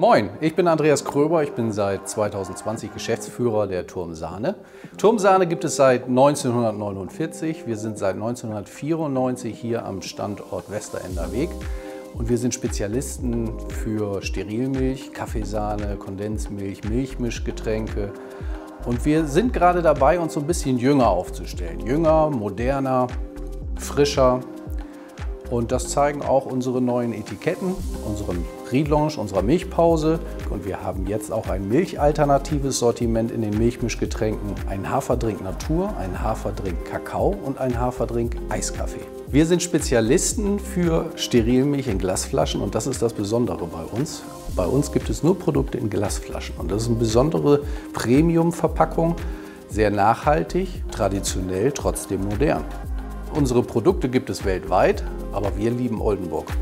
Moin, ich bin Andreas Kröber, ich bin seit 2020 Geschäftsführer der Turmsahne. Turmsahne gibt es seit 1949, wir sind seit 1994 hier am Standort Westerender Weg und wir sind Spezialisten für Sterilmilch, Kaffeesahne, Kondensmilch, Milchmischgetränke und wir sind gerade dabei, uns so ein bisschen jünger aufzustellen. Jünger, moderner, frischer und das zeigen auch unsere neuen Etiketten, unseren Relaunch unserer Milchpause. Und wir haben jetzt auch ein milchalternatives Sortiment in den Milchmischgetränken. Ein Haferdrink Natur, ein Haferdrink Kakao und ein Haferdrink Eiskaffee. Wir sind Spezialisten für Sterilmilch in Glasflaschen und das ist das Besondere bei uns. Bei uns gibt es nur Produkte in Glasflaschen und das ist eine besondere Premium-Verpackung, sehr nachhaltig, traditionell, trotzdem modern. Unsere Produkte gibt es weltweit, aber wir lieben Oldenburg.